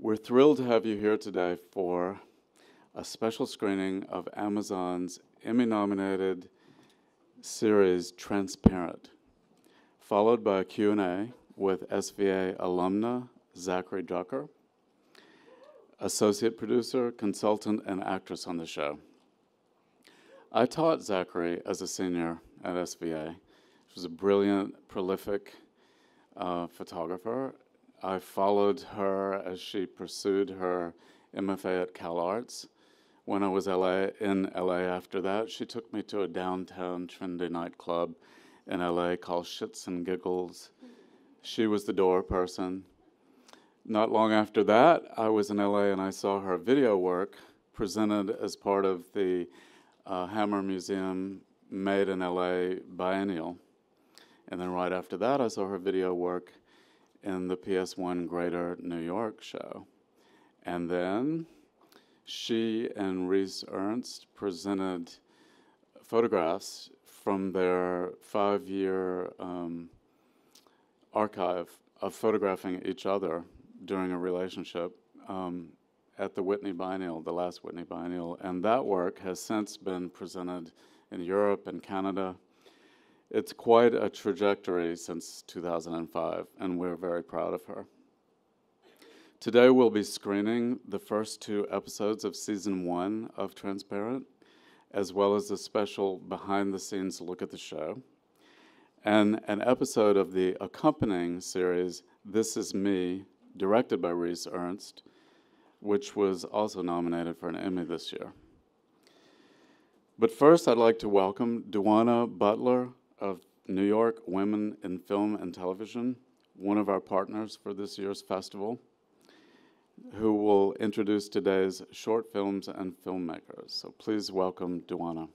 We're thrilled to have you here today for a special screening of Amazon's Emmy-nominated series Transparent, followed by a Q&A with SVA alumna Zackary Drucker, associate producer, consultant, and actress on the show. I taught Zackary as a senior at SVA. She was a brilliant, prolific uh, photographer I followed her as she pursued her MFA at CalArts. When I was LA, in LA after that, she took me to a downtown trendy nightclub in LA called Shits and Giggles. She was the door person. Not long after that, I was in LA and I saw her video work presented as part of the uh, Hammer Museum Made in LA Biennial. And then right after that, I saw her video work in the PS1 Greater New York show. And then she and Rhys Ernst presented photographs from their five year um, archive of photographing each other during a relationship um, at the Whitney Biennial, the last Whitney Biennial. And that work has since been presented in Europe and Canada it's quite a trajectory since 2005, and we're very proud of her. Today we'll be screening the first two episodes of season one of Transparent, as well as a special behind the scenes look at the show, and an episode of the accompanying series, This Is Me, directed by Rhys Ernst, which was also nominated for an Emmy this year. But first, I'd like to welcome Duana Butler, of New York Women in Film and Television, one of our partners for this year's festival, who will introduce today's short films and filmmakers. So please welcome Duana.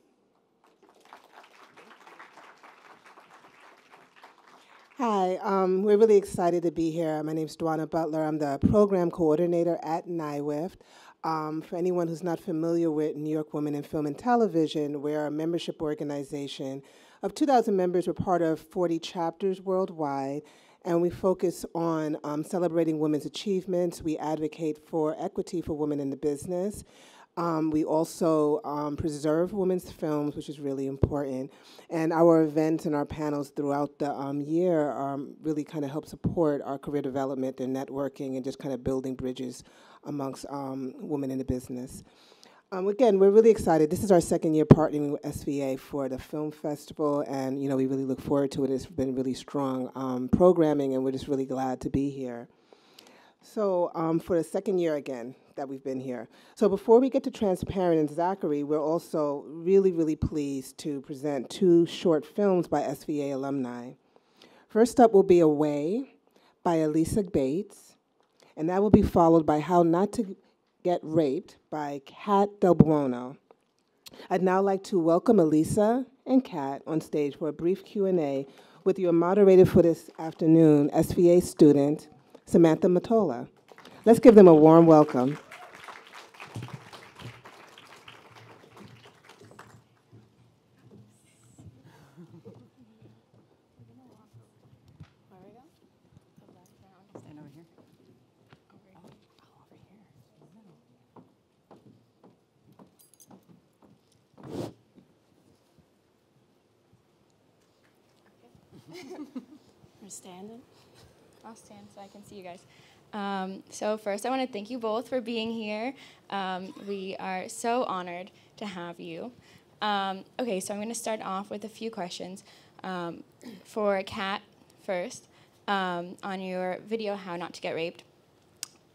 Hi, um, we're really excited to be here. My name is Duana Butler. I'm the program coordinator at NYWIFT. Um, for anyone who's not familiar with New York Women in Film and Television, we're a membership organization of 2,000 members, we're part of 40 chapters worldwide, and we focus on um, celebrating women's achievements. We advocate for equity for women in the business. Um, we also um, preserve women's films, which is really important. And our events and our panels throughout the um, year um, really kind of help support our career development and networking and just kind of building bridges amongst um, women in the business. Um, again, we're really excited. This is our second year partnering with SVA for the film festival, and you know we really look forward to it. It's been really strong um, programming, and we're just really glad to be here. So um, for the second year again that we've been here. So before we get to Transparent and Zackary, we're also really, really pleased to present two short films by SVA alumni. First up will be Away by Elisa Bates, and that will be followed by How Not to Get Raped by Cat Del Buono. I'd now like to welcome Elisa and Cat on stage for a brief Q&A with your moderator for this afternoon, SVA student, Samantha Matola. Let's give them a warm welcome. Standing? I'll stand so I can see you guys. Um, so first, I want to thank you both for being here. Um, we are so honored to have you. Um, okay, so I'm going to start off with a few questions. Um, for Cat first, um, on your video, How Not to Get Raped,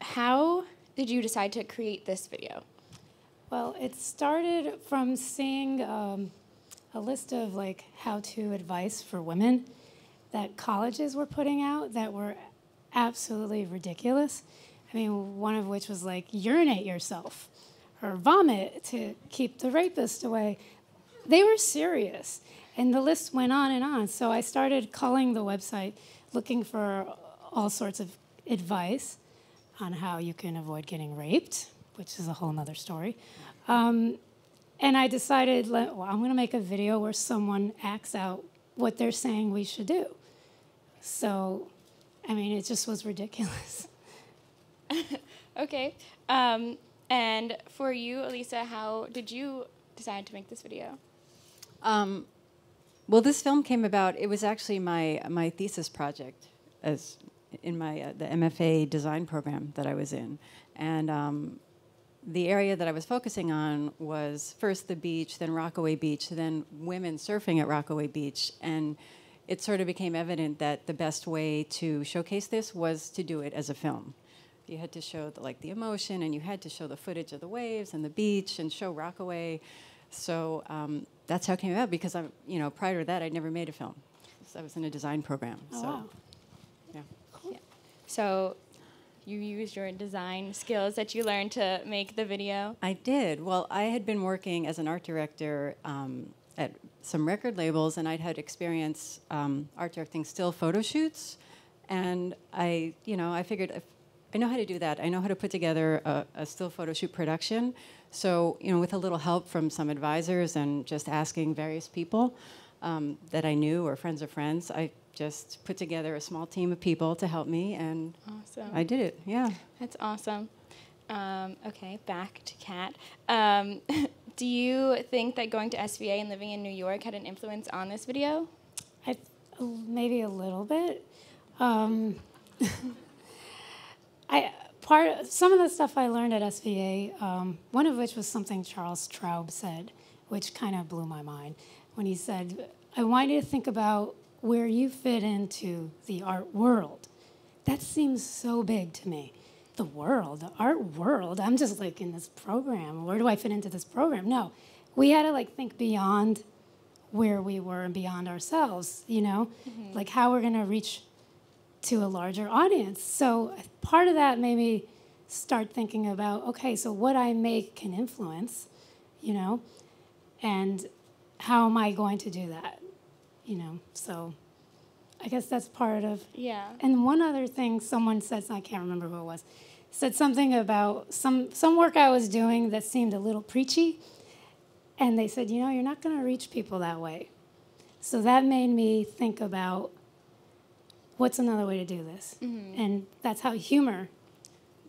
how did you decide to create this video? Well, it started from seeing um, a list of like how-to advice for women that colleges were putting out that were absolutely ridiculous. I mean, one of which was like urinate yourself or vomit to keep the rapist away. They were serious. And the list went on and on. So I started calling the website looking for all sorts of advice on how you can avoid getting raped, which is a whole other story. Um, and I decided, well, I'm going to make a video where someone acts out what they're saying we should do. So, I mean, it just was ridiculous. Okay. Um, and for you, Elisa, how did you decide to make this video? Um, well, this film came about. It was actually my my thesis project, as in my uh, the MFA design program that I was in, and um, the area that I was focusing on was first the beach, then Rockaway Beach, then women surfing at Rockaway Beach, and it sort of became evident that the best way to showcase this was to do it as a film. You had to show the, like the emotion, and you had to show the footage of the waves and the beach, and show Rockaway. So um, that's how it came about. Because I'm, you know, prior to that, I'd never made a film. So I was in a design program. Oh, so, wow. yeah. So you used your design skills that you learned to make the video. I did. Well, I had been working as an art director um, at some record labels, and I'd had experience um, art directing still photo shoots. And I, you know, I figured if I know how to do that. I know how to put together a, a still photo shoot production. So, you know, with a little help from some advisors and just asking various people um, that I knew or friends of friends, I just put together a small team of people to help me, and Awesome. I did it. Yeah. That's awesome. Um, okay, back to Cat. Um, do you think that going to SVA and living in New York had an influence on this video? I, maybe a little bit. Um, I part some of the stuff I learned at SVA. Um, one of which was something Charles Traub said, which kind of blew my mind when he said, "I want you to think about where you fit into the art world." That seems so big to me. The world, the art world. I'm just like in this program. Where do I fit into this program? No, we had to like think beyond where we were and beyond ourselves. You know, mm-hmm. like how we're gonna reach to a larger audience. So part of that made me start thinking about okay, so what I make can influence, you know, and how am I going to do that, you know? So I guess that's part of. Yeah. And one other thing someone said, I can't remember who it was, said something about some some work I was doing that seemed a little preachy, and they said, you know, you're not going to reach people that way. So that made me think about what's another way to do this? Mm-hmm. And that's how humor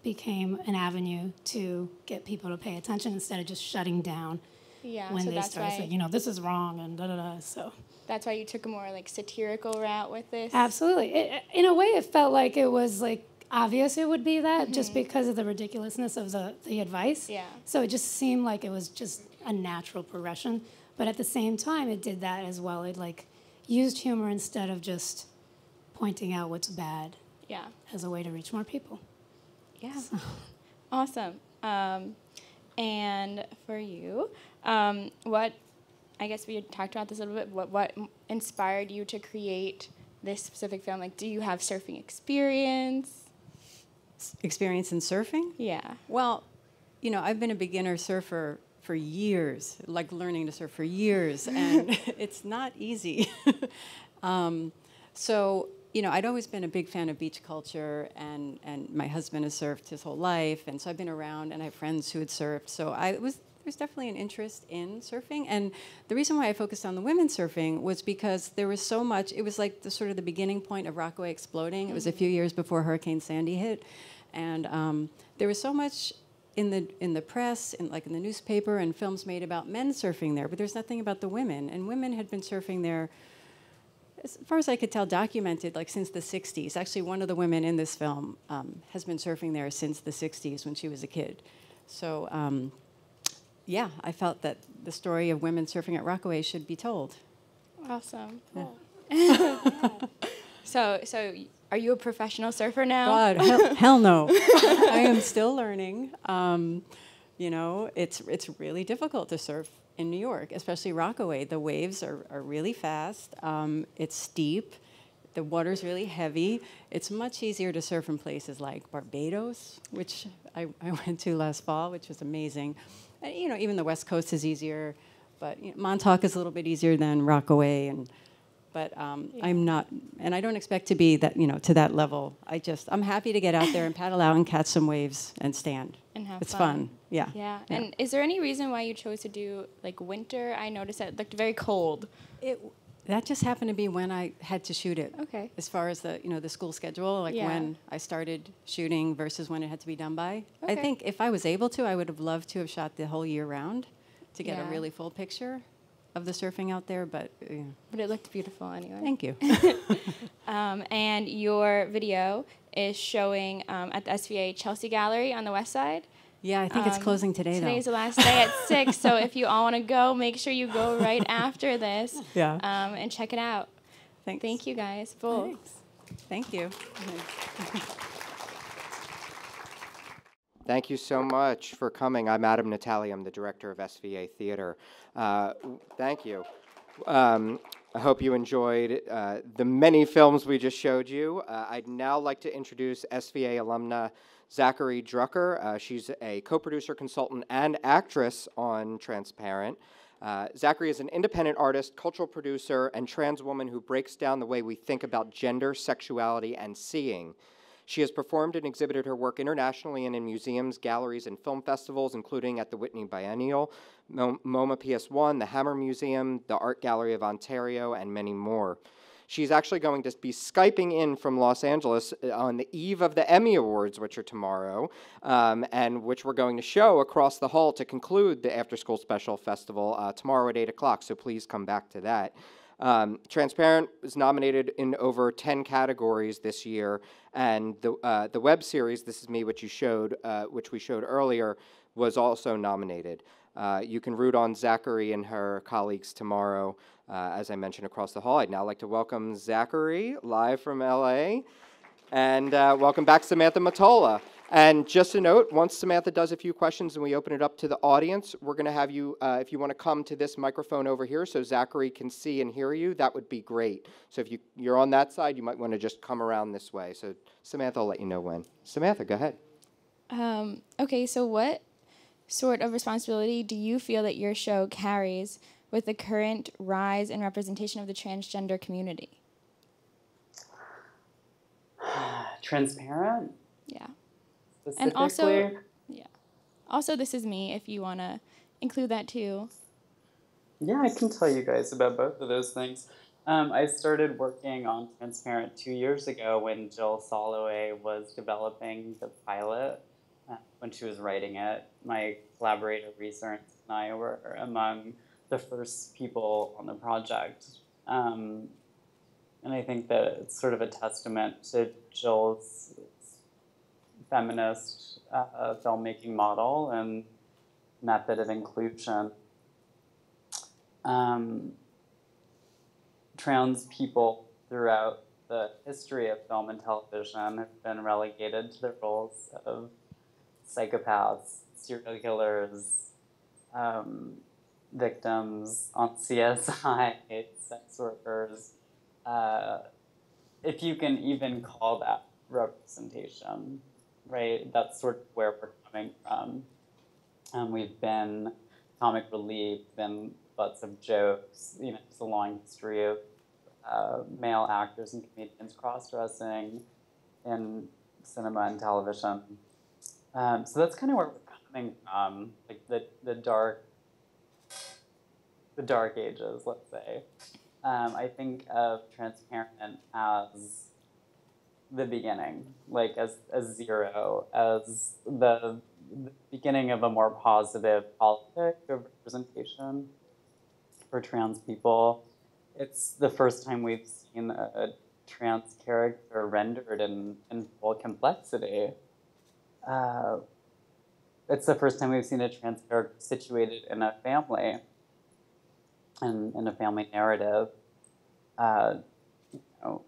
became an avenue to get people to pay attention instead of just shutting down Yeah. when so they start saying, you know, this is wrong and da da da. So that's why you took a more like satirical route with this. absolutely, it, in a way, it felt like it was like obvious it would be that just because of the ridiculousness of the the advice. Yeah. So it just seemed like it was just a natural progression. But at the same time, it did that as well. It like used humor instead of just pointing out what's bad Yeah. as a way to reach more people. Yeah. awesome. Um, and for you, um, what I guess we had talked about this a little bit. What what inspired you to create this specific film? Like, do you have surfing experience? Experience in surfing? Yeah. Well, you know, I've been a beginner surfer for years, like learning to surf for years, and it's not easy. um, so, you know, I'd always been a big fan of beach culture, and, and my husband has surfed his whole life, and so I've been around, and I have friends who had surfed. So I was there's definitely an interest in surfing, and the reason why I focused on the women surfing was because there was so much. It was like the sort of the beginning point of Rockaway exploding. It was a few years before Hurricane Sandy hit, and um, there was so much in the in the press and like in the newspaper and films made about men surfing there, but there's nothing about the women. And women had been surfing there, as far as I could tell, documented like since the '60s. Actually, one of the women in this film um, has been surfing there since the '60s when she was a kid. So. Um, yeah, I felt that the story of women surfing at Rockaway should be told. Awesome. so so y- are you a professional surfer now? God, hell, hell no. I am still learning. Um, you know, it's it's really difficult to surf in New York, especially Rockaway. The waves are, are really fast. Um, it's steep. The water's really heavy. It's much easier to surf in places like Barbados, which I, I went to last fall, which was amazing. And, you know, even the West Coast is easier, but you know, Montauk is a little bit easier than Rockaway, and but um, I'm not, and I don't expect to be that, you know, to that level. I just, I'm happy to get out there and paddle out and catch some waves and stand. And have it's fun. fun. Yeah. Yeah. And is there any reason why you chose to do like winter? I noticed that it looked very cold. It, That just happened to be when I had to shoot it. Okay. As far as the you know the school schedule, like Yeah. when I started shooting versus when it had to be done by. Okay. I think if I was able to, I would have loved to have shot the whole year round to get Yeah. a really full picture of the surfing out there. But uh, But it looked beautiful anyway. thank you. Um, and your video is showing um, at the SVA Chelsea Gallery on the west side. yeah, I think it's Um, closing today Today's though. the last day at six, so if you all want to go, make sure you go right after this. Yeah. Um, and check it out. Thanks. Thank you guys both. Thanks. Thank you. Thank you so much for coming. I'm Adam Natali. I'm the director of SVA Theater. Uh, thank you. Um, I hope you enjoyed uh, the many films we just showed you. Uh, I'd now like to introduce SVA alumna Zackary Drucker. Uh, she's a co producer, consultant, and actress on Transparent. Uh, Zackary is an independent artist, cultural producer, and trans woman who breaks down the way we think about gender, sexuality, and seeing. She has performed and exhibited her work internationally and in museums, galleries, and film festivals, including at the Whitney Biennial, Mo- MoMA PS1, the Hammer Museum, the Art Gallery of Ontario, and many more. She's actually going to be Skyping in from Los Angeles uh, on the eve of the Emmy Awards, which are tomorrow, um, and which we're going to show across the hall to conclude the After School Special Festival uh, tomorrow at 8 o'clock, so please come back to that. Um, Transparent was nominated in over 10 categories this year, and the, uh, the web series, This Is Me, which you showed, uh, which we showed earlier, was also nominated. Uh, you can root on Zackary and her colleagues tomorrow, uh, as I mentioned across the hall. I'd now like to welcome Zackary live from LA, and uh, welcome back Samantha Matola. And just a note, once Samantha does a few questions and we open it up to the audience, we're going to have you, uh, if you want to come to this microphone over here so Zackary can see and hear you, that would be great. So if you, you're on that side, you might want to just come around this way. So Samantha will let you know when. Samantha, go ahead. Um, okay, so what sort of responsibility do you feel that your show carries with the current rise and representation of the transgender community? transparent Yeah. Specifically. And also, yeah. Also, this is me. If you want to include that too. yeah, I can tell you guys about both of those things. Um, I started working on Transparent two years ago when Jill Soloway was developing the pilot. Uh, when she was writing it, my collaborator Rhys Ernst and I were among the first people on the project. Um, and I think that it's sort of a testament to Jill's feminist uh, filmmaking model and method of inclusion. Um, trans people throughout the history of film and television have been relegated to the roles of psychopaths, serial killers, um, victims on CSI, sex workers. Uh, if you can even call that representation, right? That's sort of where we're coming from. Um, we've been comic relief, been butts of jokes. You know, it's a long history of uh, male actors and comedians cross-dressing in cinema and television. Um, so that's kind of where we're coming from, like the the dark, the dark ages, let's say. Um, I think of transparent as the beginning, like as as zero, as the, the beginning of a more positive politic of representation for trans people. It's the first time we've seen a, trans character rendered in, in full complexity. Uh, it's the first time we've seen a trans character situated in a family and in a family narrative. Uh, you know,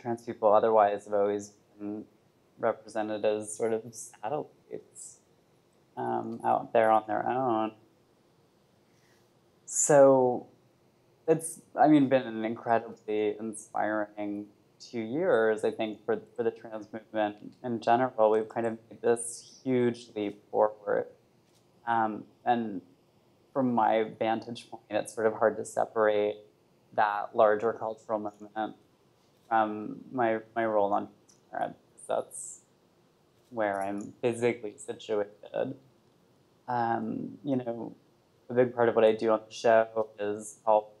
trans people otherwise have always been represented as sort of satellites um, out there on their own. So it's, I mean, been an incredibly inspiring two years, I think, for, for the trans movement in general. We've kind of made this huge leap forward. Um, and from my vantage point, it's sort of hard to separate that larger cultural movement from my, my role on because that's where I'm physically situated. Um, you know, a big part of what I do on the show is help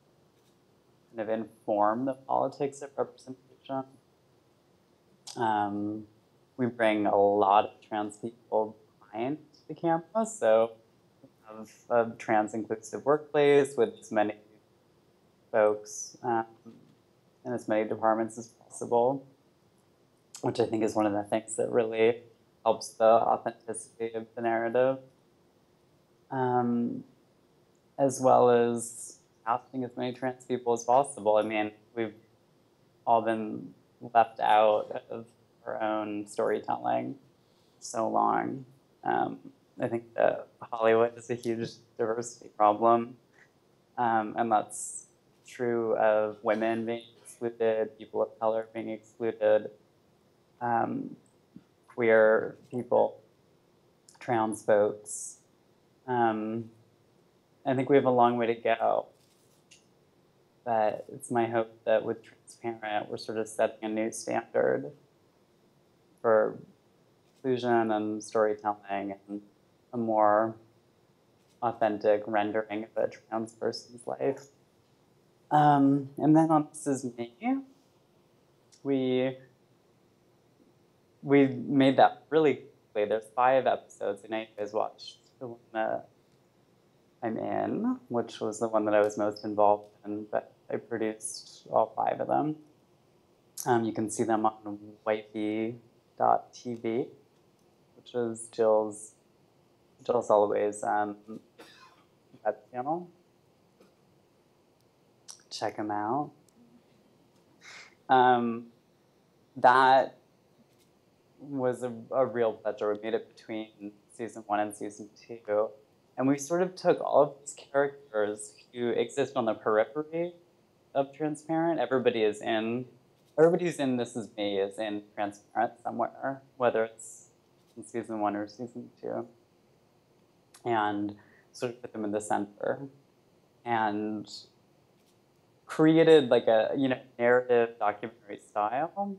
kind of inform the politics of representation. Um, we bring a lot of trans people behind the camera, so we have a trans inclusive workplace with as many folks um, in as many departments as possible, which I think is one of the things that really helps the authenticity of the narrative. Um, as well as casting as many trans people as possible. I mean, we've all been left out of our own storytelling so long. Um, I think that Hollywood is a huge diversity problem, um, and that's true of women being excluded, people of color being excluded, um, queer people, trans folks. Um, I think we have a long way to go. But it's my hope that with Transparent, we're sort of setting a new standard for inclusion and storytelling and a more authentic rendering of a trans person's life. Um, and then on This Is Me, we we made that really quickly. There's five episodes, and I guys watched the one that I'm in, which was the one that I was most involved in, but I produced all five of them. Um, you can see them on wifey.tv, which is Jill's Jill Soloway's um, channel. Check them out. Um, that was a, a real pleasure. We made it between season one and season two. And we sort of took all of these characters who exist on the periphery of Transparent. Everybody is in, everybody's in This Is Me is in Transparent somewhere, whether it's in season one or season two. And sort of put them in the center. And created like a, you know, narrative documentary style,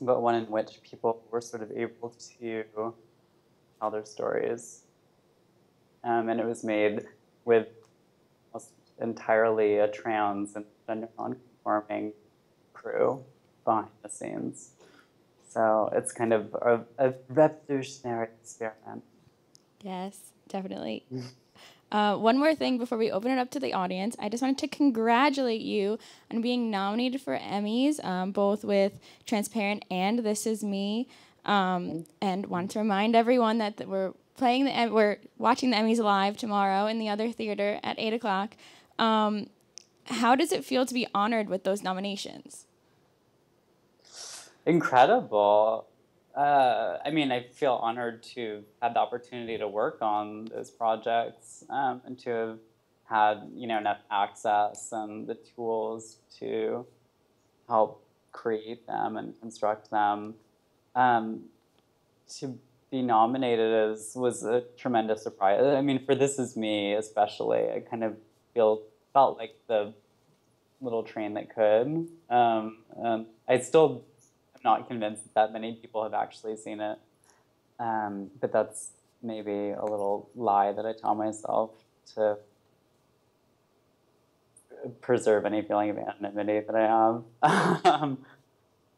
but one in which people were sort of able to tell their stories um, and it was made with almost entirely a trans and gender non-conforming crew behind the scenes. So it's kind of a, a revolutionary experiment. Yes, definitely. Uh, one more thing before we open it up to the audience. I just wanted to congratulate you on being nominated for Emmys, um, both with Transparent and This Is Me. Um, and want to remind everyone that, we're playing the we're watching the Emmys live tomorrow in the other theater at eight o'clock. Um, how does it feel to be honored with those nominations? Incredible. Uh, I mean, I feel honored to have the opportunity to work on those projects um, and to have had you know enough access and the tools to help create them and construct them. Um, to be nominated as was a tremendous surprise. I mean, for This Is Me especially, I kind of feel felt like the little train that could. Um, um, I still not convinced that, that many people have actually seen it, um, but that's maybe a little lie that I tell myself to preserve any feeling of anonymity that I have. um,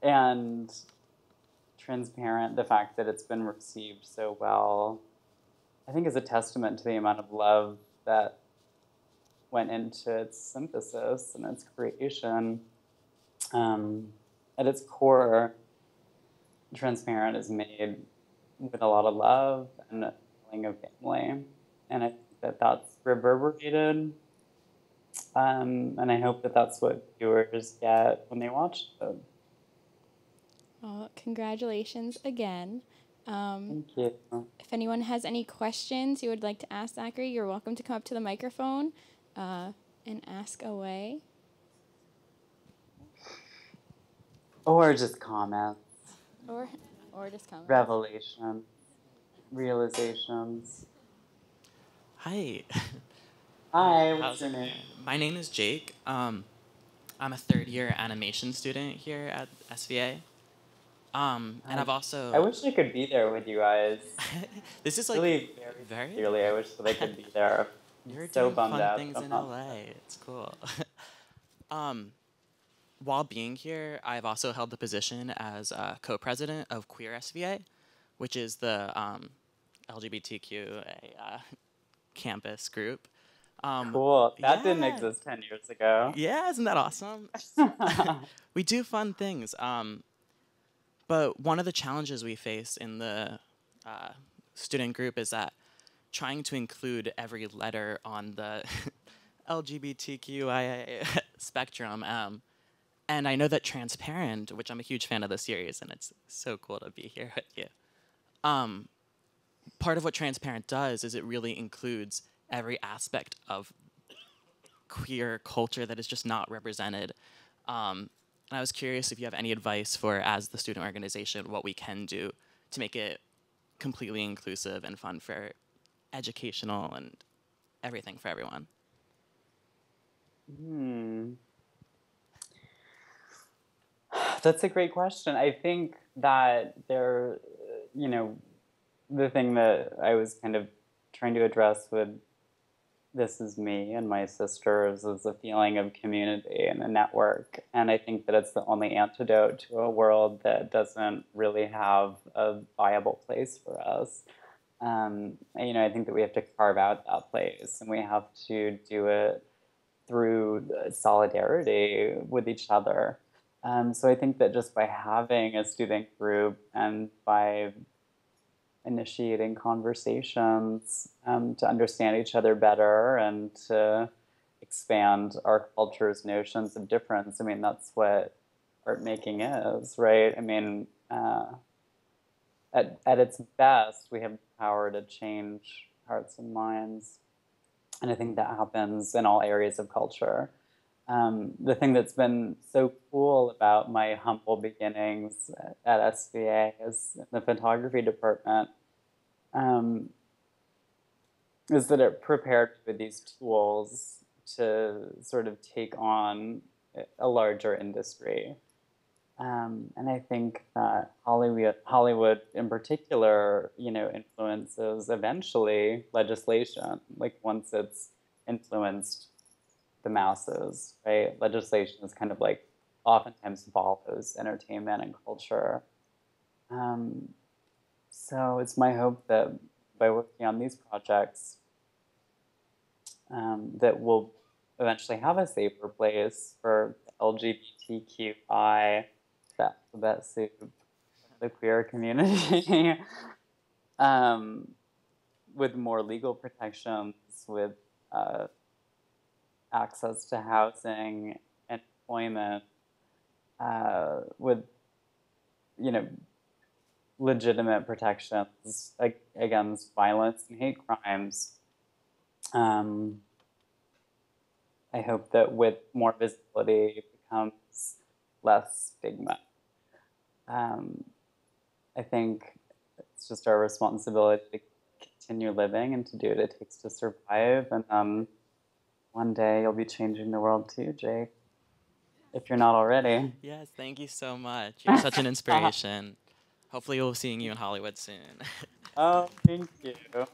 and transparent, the fact that it's been received so well, I think is a testament to the amount of love that went into its synthesis and its creation. Um, at its core, transparent is made with a lot of love and a feeling of family, and I think that that's reverberated. Um, and I hope that that's what viewers get when they watch it. Well, congratulations again. Um, Thank you. if anyone has any questions you would like to ask Zackary, you're welcome to come up to the microphone uh, and ask away. Or just comments, Or, or just come. Revelation, realizations. Hi. Hi, what's How's your name? My name is Jake. Um, I'm a third year animation student here at SVA. Um, and I've also. I wish I could be there with you guys. this is like really, very, very- sincerely, I wish that I could be there. You're so doing bummed fun out things I'm in not LA. It's cool. Um, while being here, I've also held the position as uh, co-president of Queer SVA, which is the um, LGBTQA uh, campus group. Um, Cool. That didn't exist 10 years ago. Yeah, isn't that awesome? we do fun things. Um, but one of the challenges we face in the uh, student group is that trying to include every letter on the LGBTQIA spectrum. Um, and I know that Transparent, which I'm a huge fan of the series, and it's so cool to be here with you. Um, part of what Transparent does is it really includes every aspect of queer culture that is just not represented. Um, and I was curious if you have any advice for, as the student organization, what we can do to make it completely inclusive and fun for educational and everything for everyone. Hmm. That's a great question. I think that there, you know, the thing that I was kind of trying to address with this is me and my sisters is a feeling of community and a network. And I think that it's the only antidote to a world that doesn't really have a viable place for us. Um, and, you know, I think that we have to carve out that place and we have to do it through solidarity with each other. Um, so I think that just by having a student group and by initiating conversations um, to understand each other better and to expand our culture's notions of difference. I mean, that's what art making is, right? I mean, uh, at, at its best, we have power to change hearts and minds. And I think that happens in all areas of culture. Um, the thing that's been so cool about my humble beginnings at SVA is in the photography department um, is that it prepared me with these tools to sort of take on a larger industry. Um, and I think that Hollywood, Hollywood in particular, you know, influences eventually legislation. Like once it's influenced the masses, right? Legislation is kind of like oftentimes follows entertainment and culture. Um, so it's my hope that by working on these projects, um, that we'll eventually have a safer place for LGBTQI, the alphabet soup, the queer community, um, with more legal protections, with uh, access to housing, employment, uh, with you know legitimate protections ag- against violence and hate crimes. Um, I hope that with more visibility, it becomes less stigma. Um, I think it's just our responsibility to continue living and to do what it takes to survive. And um, one day you'll be changing the world too, Jake, if you're not already. Yes, thank you so much. You're such an inspiration. Hopefully, we'll be seeing you in Hollywood soon. Oh, thank you. You're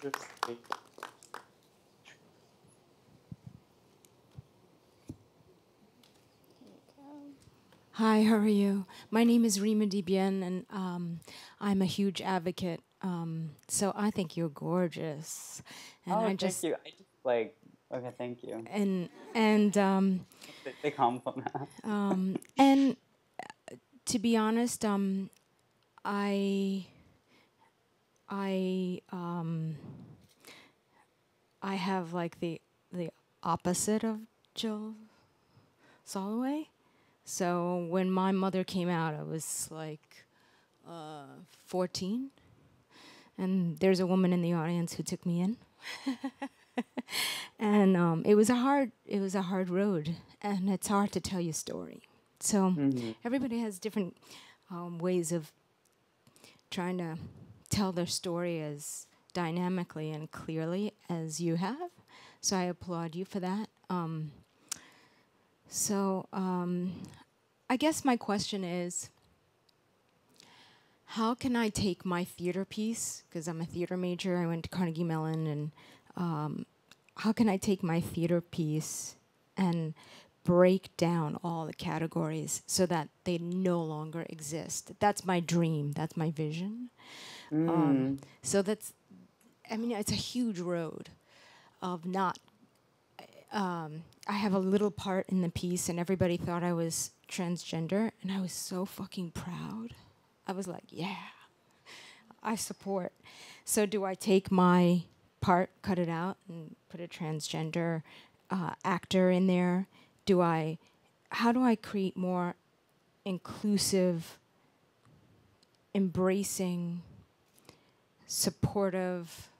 so sweet. Hi, how are you? My name is Rima Dibien, and um, I'm a huge advocate. Um, so I think you're gorgeous, and oh, I thank just you. I just like, okay, thank you. and and um, They, compliment. um, and uh, to be honest, um, I I um, I have like the the opposite of Jill Soloway. So when my mother came out, I was like uh, 14, and there's a woman in the audience who took me in. and um, it was a hard it was a hard road, and it's hard to tell your story. So Mhm. everybody has different um, ways of trying to tell their story as dynamically and clearly as you have. So I applaud you for that. Um, so um, I guess my question is how can I take my theater piece, because I'm a theater major, I went to Carnegie Mellon, and um, how can I take my theater piece and break down all the categories so that they no longer exist. That's my dream. That's my vision. Um, so that's, I mean, it's a huge road of not. Um, I have a little part in the piece, and everybody thought I was transgender, and I was so fucking proud. I was like, yeah, I support. So, do I take my part, cut it out, and put a transgender uh, actor in there? Do I, how do I create more inclusive, embracing, supportive,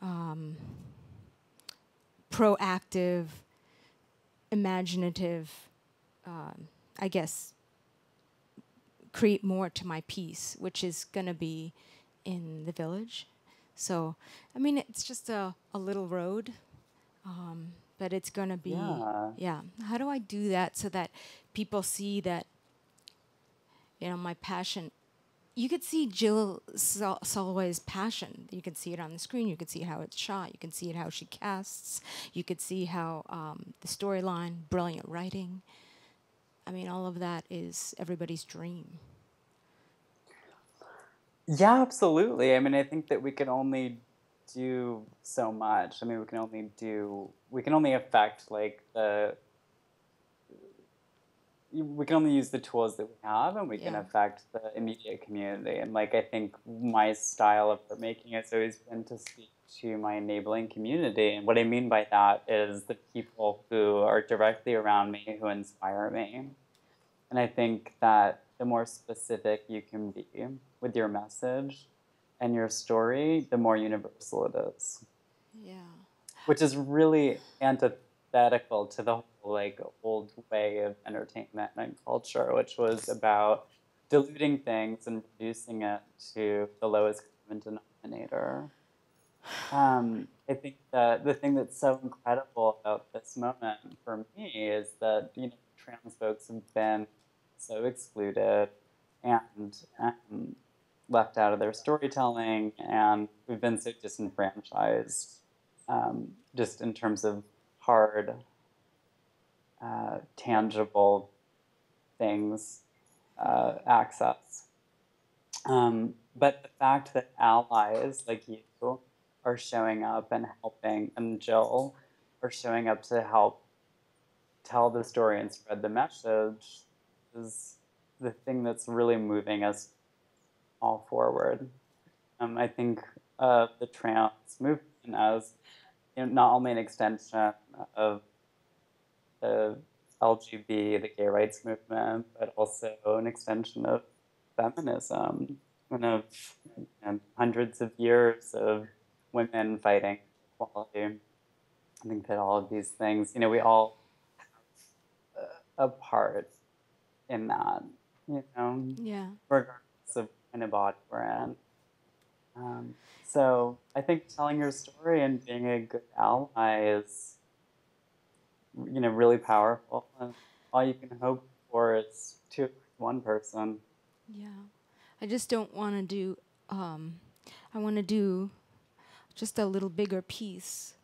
um, proactive, imaginative, um, I guess, create more to my piece, which is going to be in the village. So, I mean, it's just a, a little road, um, but it's going to be, Yeah. yeah. How do I do that so that people see that, you know, my passion? You could see Jill Sol- Solway's passion. You can see it on the screen. You can see how it's shot. You can see it how she casts. You could see how um, the storyline, brilliant writing. I mean, all of that is everybody's dream. Yeah, absolutely. I mean, I think that we can only do so much. I mean, we can only do we can only affect like the we can only use the tools that we have and we can affect the immediate community. And like I think my style of art making has always been to speak to my enabling community. And what I mean by that is the people who are directly around me who inspire me. And I think that the more specific you can be with your message and your story, the more universal it is. Yeah. Which is really antithetical to the whole like old way of entertainment and culture, which was about diluting things and reducing it to the lowest common denominator. Um, I think that the thing that's so incredible about this moment for me is that you know trans folks have been so excluded and left out of their storytelling, and we've been so disenfranchised, um, just in terms of hard, uh, tangible things, uh, access. Um, but the fact that allies like you are showing up and helping, and Jill are showing up to help tell the story and spread the message is the thing that's really moving us all forward. Um, I think uh, the trans movement as you know, not only an extension of the LGB, the gay rights movement, but also an extension of feminism and of and hundreds of years of women fighting equality. I think that all of these things, you know, we all have a part in that, you know, Yeah. regardless of kind of body we're in. Um, so I think telling your story and being a good ally is, you know, really powerful. And all you can hope for is to one person. Yeah. I just don't want to do, um, I want to do just a little bigger piece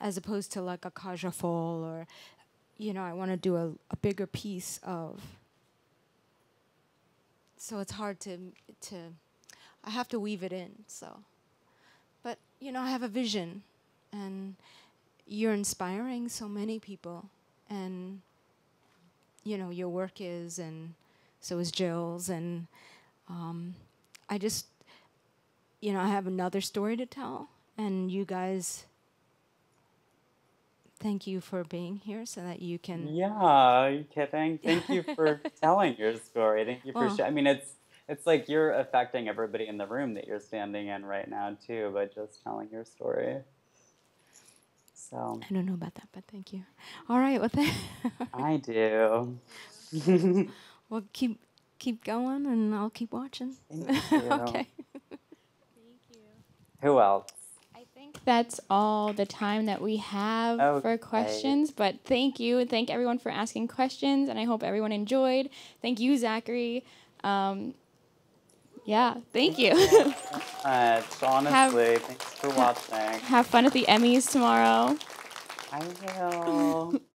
as opposed to like a Kaja Fall or, you know, I want to do a, a bigger piece of. So it's hard to, to, I have to weave it in, so. But, you know, I have a vision and you're inspiring so many people and, you know, your work is and so is Jill's and um, I just, you know, I have another story to tell, and you guys, thank you for being here so that you can. Yeah, you kidding? Thank you for telling your story. Thank you for. Well- sh- I mean, it's it's like you're affecting everybody in the room that you're standing in right now too by just telling your story. So I don't know about that, but thank you. All right, well, th- I do. well, keep keep going, and I'll keep watching. Thank you. okay. Thank you. Who else? That's all the time that we have for questions. But thank you and thank everyone for asking questions, and I hope everyone enjoyed. Thank you, Zackary. Um, yeah, thank you. Much, honestly, thanks for watching. have fun at the Emmys tomorrow. I will.